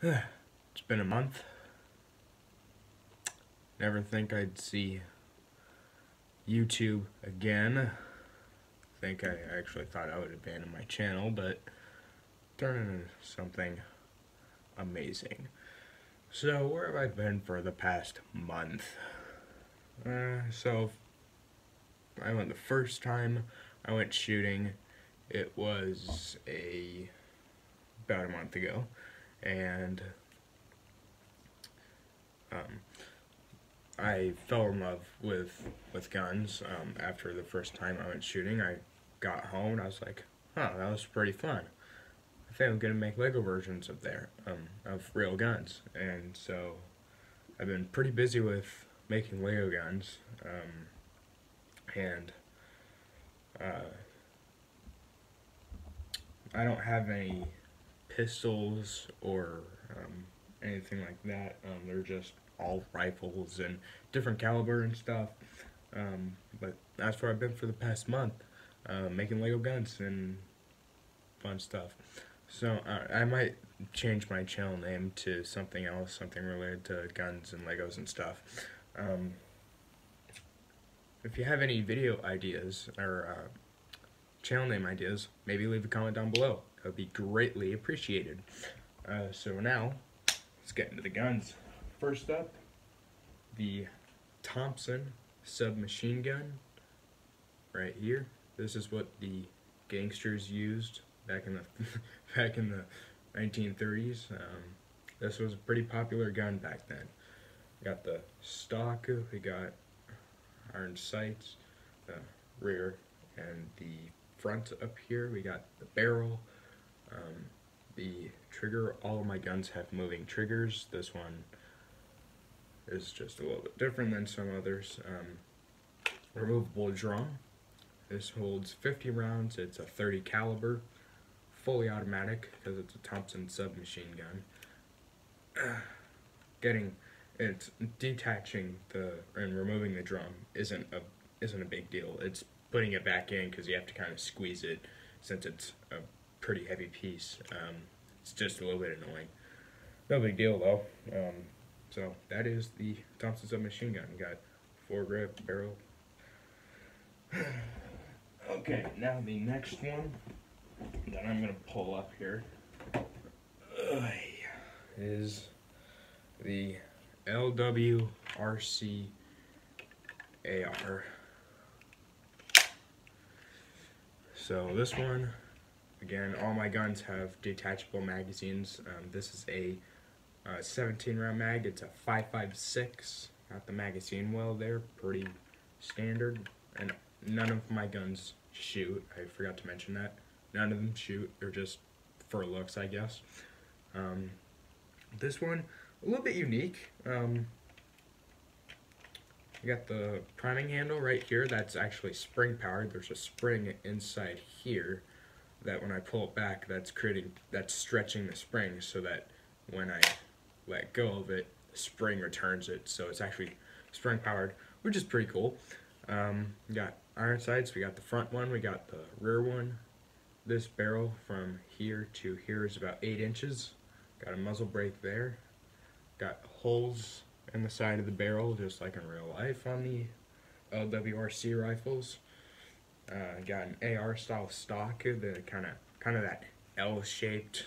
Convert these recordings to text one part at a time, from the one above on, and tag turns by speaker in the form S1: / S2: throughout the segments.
S1: it's been a month. Never think I'd see YouTube again. think I actually thought I would abandon my channel, but turn into something amazing. So, where have I been for the past month? Uh, so, I went the first time I went shooting, it was a about a month ago, and um, I fell in love with with guns um, after the first time I went shooting. I got home and I was like, "Huh, that was pretty fun." I think I'm gonna make Lego versions of there um, of real guns, and so I've been pretty busy with making Lego guns, um, and uh, I don't have any pistols or um, anything like that. Um, they're just all rifles and different caliber and stuff. Um, but that's where I've been for the past month, uh, making Lego guns and fun stuff. So uh, I might change my channel name to something else, something related to guns and Legos and stuff. Um, if you have any video ideas or uh, channel name ideas, maybe leave a comment down below. That would be greatly appreciated. Uh, so now, let's get into the guns. First up, the Thompson submachine gun, right here. This is what the gangsters used back in the back in the 1930s. Um, this was a pretty popular gun back then. We got the stock, we got iron sights, the rear, and the front up here. We got the barrel, um, the trigger. All of my guns have moving triggers. This one is just a little bit different than some others. Um, removable drum. This holds 50 rounds. It's a 30 caliber, fully automatic because it's a Thompson submachine gun. getting it's detaching the and removing the drum isn't a isn't a big deal. It's putting it back in because you have to kind of squeeze it since it's a pretty heavy piece. Um, it's just a little bit annoying. No big deal though. Um, so that is the Thompson submachine gun. Got four grip barrel. okay, now the next one that I'm gonna pull up here is the LWRC AR. So this one, again, all my guns have detachable magazines. Um, this is a uh, 17 round mag. It's a 5.56. Got the magazine well there, pretty standard. And none of my guns shoot. I forgot to mention that. None of them shoot. They're just for looks, I guess. Um, this one, a little bit unique. Um, got the priming handle right here. That's actually spring powered. There's a spring inside here that when I pull it back, that's creating, that's stretching the spring so that when I let go of it, the spring returns it. So it's actually spring powered, which is pretty cool. Um, we got iron sights. We got the front one. We got the rear one. This barrel from here to here is about eight inches. Got a muzzle brake there. Got holes in the side of the barrel, just like in real life on the LWRC rifles. Uh, got an AR style stock, the kind of kind of that L-shaped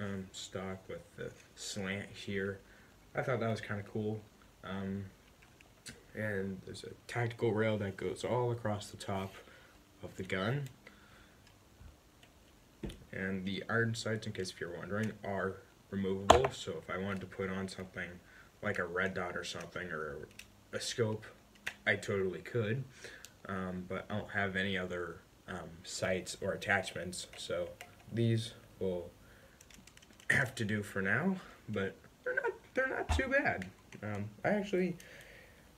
S1: um, stock with the slant here. I thought that was kind of cool. Um, and there's a tactical rail that goes all across the top of the gun. And the iron sights, in case if you're wondering, are removable. So if I wanted to put on something like a red dot or something or a scope, I totally could. Um, but I don't have any other um, sights or attachments, so these will have to do for now. But they're not they're not too bad. Um, I actually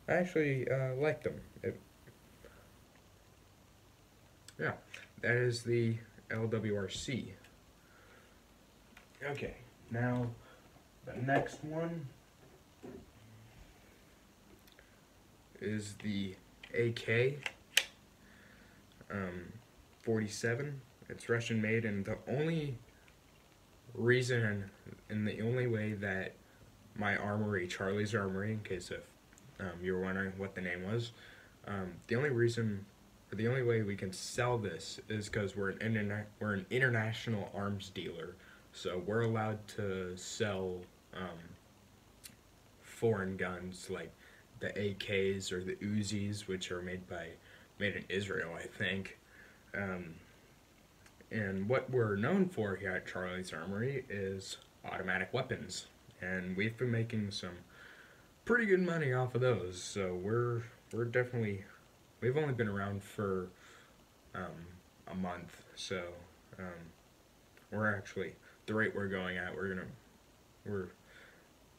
S1: I actually uh, like them. It, yeah, that is the LWRC. Okay, now the next one is the AK um, 47. It's Russian made, and the only reason and the only way that my armory, Charlie's Armory, in case if um, you were wondering what the name was, um, the only reason, or the only way we can sell this is because we're an interna- we're an international arms dealer, so we're allowed to sell um, foreign guns like the AKs or the Uzis, which are made by made in Israel, I think. Um, and what we're known for here at Charlie's Armory is automatic weapons, and we've been making some pretty good money off of those. So we're we're definitely we've only been around for um, a month, so um, we're actually the rate we're going at. We're gonna we're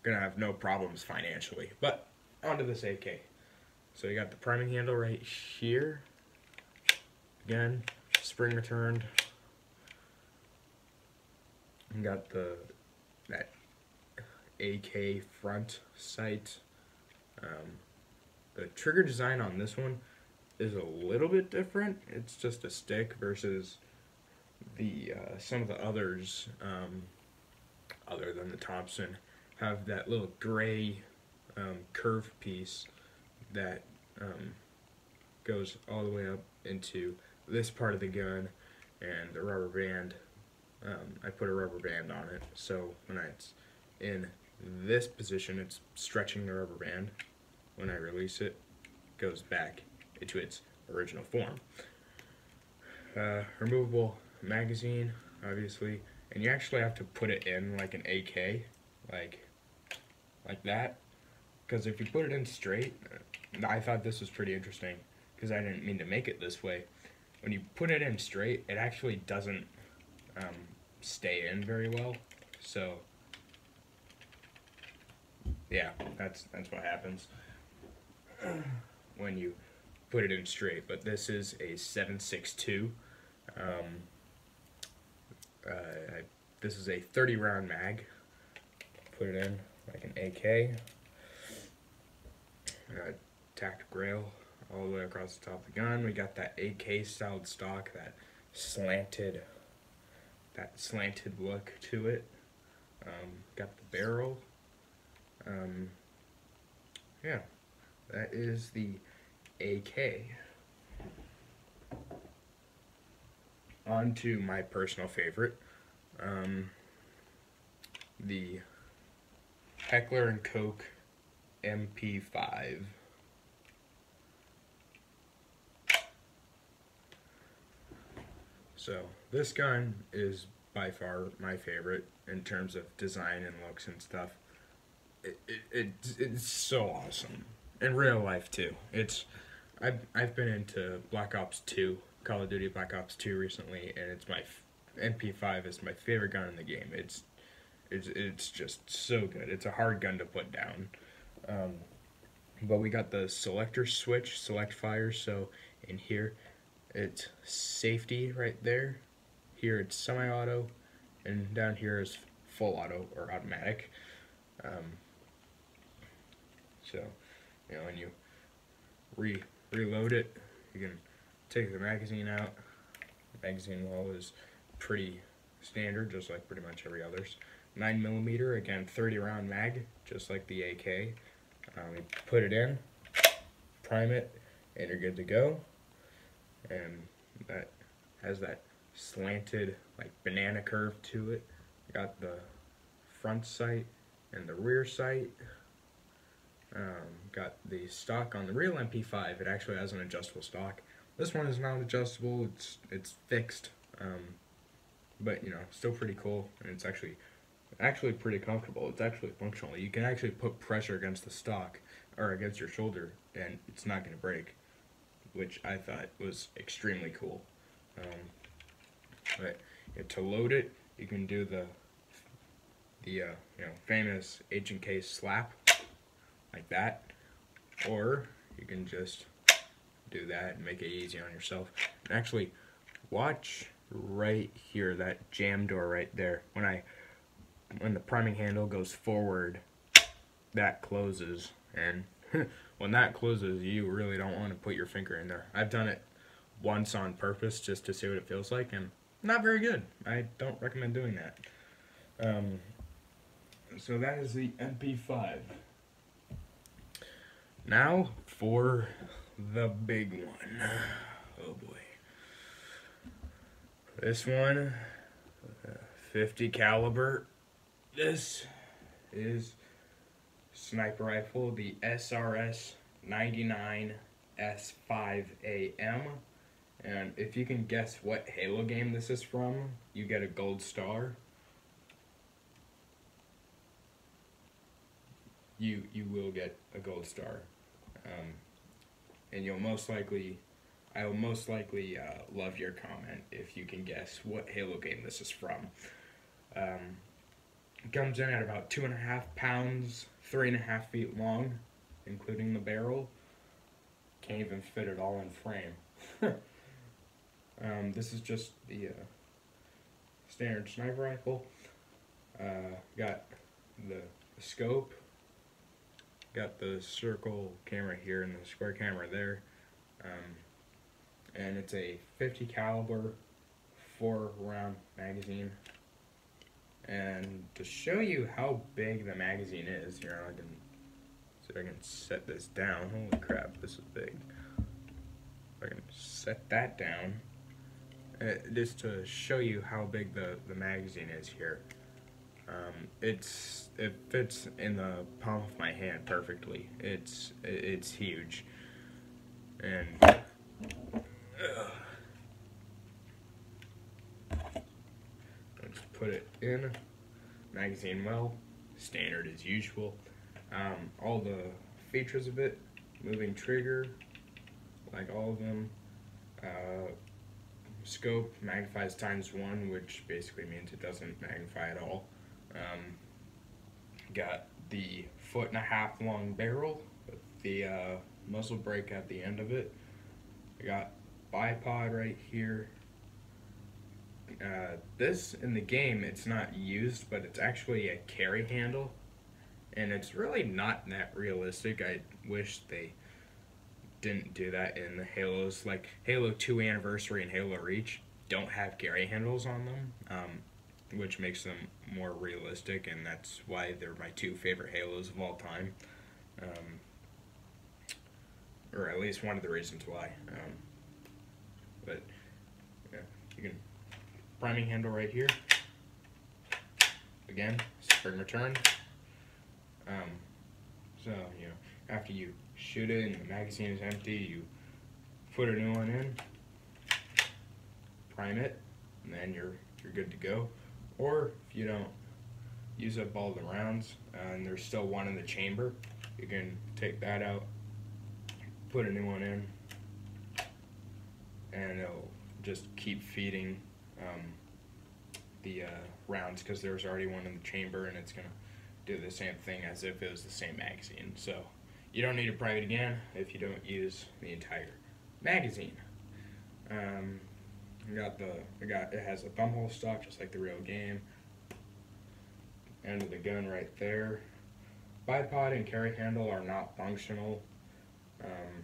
S1: gonna have no problems financially. But onto this AK. So you got the priming handle right here. Again, spring returned. You got the that AK front sight. Um, the trigger design on this one is a little bit different. It's just a stick versus the uh, some of the others, um, other than the Thompson, have that little gray um, curve piece that um, goes all the way up into this part of the gun and the rubber band. Um, I put a rubber band on it, so when it's in this position, it's stretching the rubber band. When I release it, it goes back into its original form. Uh, removable magazine, obviously, and you actually have to put it in like an AK, like like that, because if you put it in straight, I thought this was pretty interesting because I didn't mean to make it this way. When you put it in straight, it actually doesn't um, stay in very well. So yeah, that's that's what happens when you put it in straight. But this is a 7.62. Um, uh, I, this is a 30 round mag. Put it in like an AK. Uh, tactical rail all the way across the top of the gun. We got that AK styled stock, that slanted, that slanted look to it. Um, got the barrel. Um, yeah, that is the AK. On to my personal favorite, um, the Heckler and Koch MP5. So this gun is by far my favorite in terms of design and looks and stuff. It, it, it it's so awesome in real life too. It's I've I've been into Black Ops 2, Call of Duty Black Ops 2 recently, and it's my MP5 is my favorite gun in the game. It's it's it's just so good. It's a hard gun to put down. Um, but we got the selector switch, select fire. So in here, it's safety right there. Here it's semi-auto, and down here is full auto or automatic. Um, so, you know, when you re reload it, you can take the magazine out. The magazine wall is pretty standard, just like pretty much every others. 9 millimeter, again 30 round mag, just like the AK. We put it in, prime it, and you're good to go. And that has that slanted like banana curve to it. Got the front sight and the rear sight. Um, got the stock on the real MP5. It actually has an adjustable stock. This one is not adjustable. It's it's fixed. Um, but you know, still pretty cool, and it's actually actually pretty comfortable. It's actually functional. You can actually put pressure against the stock or against your shoulder, and it's not going to break, which I thought was extremely cool. Um, but yeah, to load it, you can do the the uh, you know famous H and K slap like that, or you can just do that and make it easy on yourself. And actually, watch right here that jam door right there. When I when the priming handle goes forward, that closes. And when that closes, you really don't want to put your finger in there. I've done it once on purpose just to see what it feels like, and not very good. I don't recommend doing that. Um, so that is the MP5. Now for the big one. Oh boy. This one, uh, 50 caliber. This is sniper rifle, the SRS 99 S5AM. And if you can guess what Halo game this is from, you get a gold star. You you will get a gold star, um, and you'll most likely, I will most likely uh, love your comment if you can guess what Halo game this is from. Um, comes in at about two and a half pounds, three and a half feet long, including the barrel. Can't even fit it all in frame. um, this is just the uh, standard sniper rifle. Uh, got the scope. Got the circle camera here and the square camera there. Um, and it's a 50 caliber, four round magazine. And to show you how big the magazine is, here I can so I can set this down. Holy crap, this is big. I can set that down. Uh, just to show you how big the, the magazine is here. Um, it's it fits in the palm of my hand perfectly. It's it's huge, and uh, let's put it in magazine well, standard as usual um, all the features of it, moving trigger, like all of them, uh, scope magnifies times one, which basically means it doesn't magnify at all. Um, got the foot and a half long barrel with the uh, muzzle brake at the end of it. I got bipod right here. Uh, this in the game, it's not used, but it's actually a carry handle and it's really not that realistic. I wish they didn't do that in the Halos. Like Halo 2 Anniversary and Halo Reach don't have carry handles on them, um, which makes them more realistic, and that's why they're my two favorite Halos of all time. Um, or at least one of the reasons why. Um, but yeah, you can priming handle right here. Again, spring return. Um, so, you know, after you shoot it and the magazine is empty, you put a new one in, prime it, and then you're you're good to go. Or if you don't use up all the rounds uh, and there's still one in the chamber, you can take that out, put a new one in, and it'll just keep feeding um, the uh, rounds because there's already one in the chamber and it's gonna do the same thing as if it was the same magazine. So you don't need to prime it again if you don't use the entire magazine. Um, I got the I got it has a thumbhole stock just like the real game. End of the gun right there. Bipod and carry handle are not functional. Um,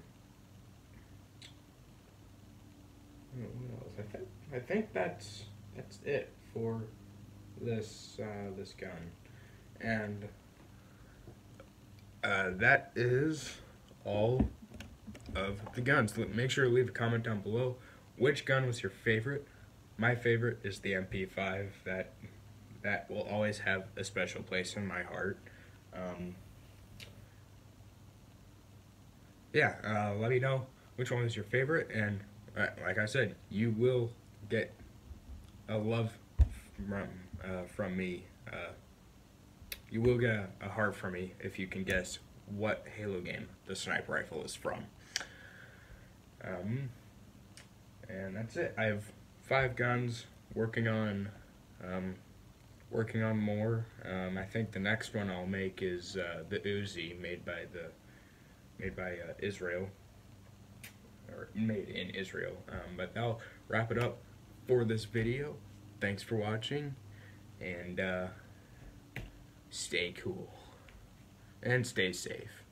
S1: what else? I think I think that's that's it for this uh, this gun. And uh, that is all of the guns. Make sure to leave a comment down below. Which gun was your favorite? My favorite is the MP5. That that will always have a special place in my heart. Um, yeah, uh, let me know which one was your favorite, and uh, like I said, you will get a love from uh, from me. Uh, you will get a, heart from me if you can guess what Halo game the sniper rifle is from. Um, and that's it. I have five guns working on um, working on more. Um, I think the next one I'll make is uh, the Uzi made by the made by uh, Israel or made in Israel. Um, but I'll wrap it up for this video. Thanks for watching and uh, stay cool and stay safe.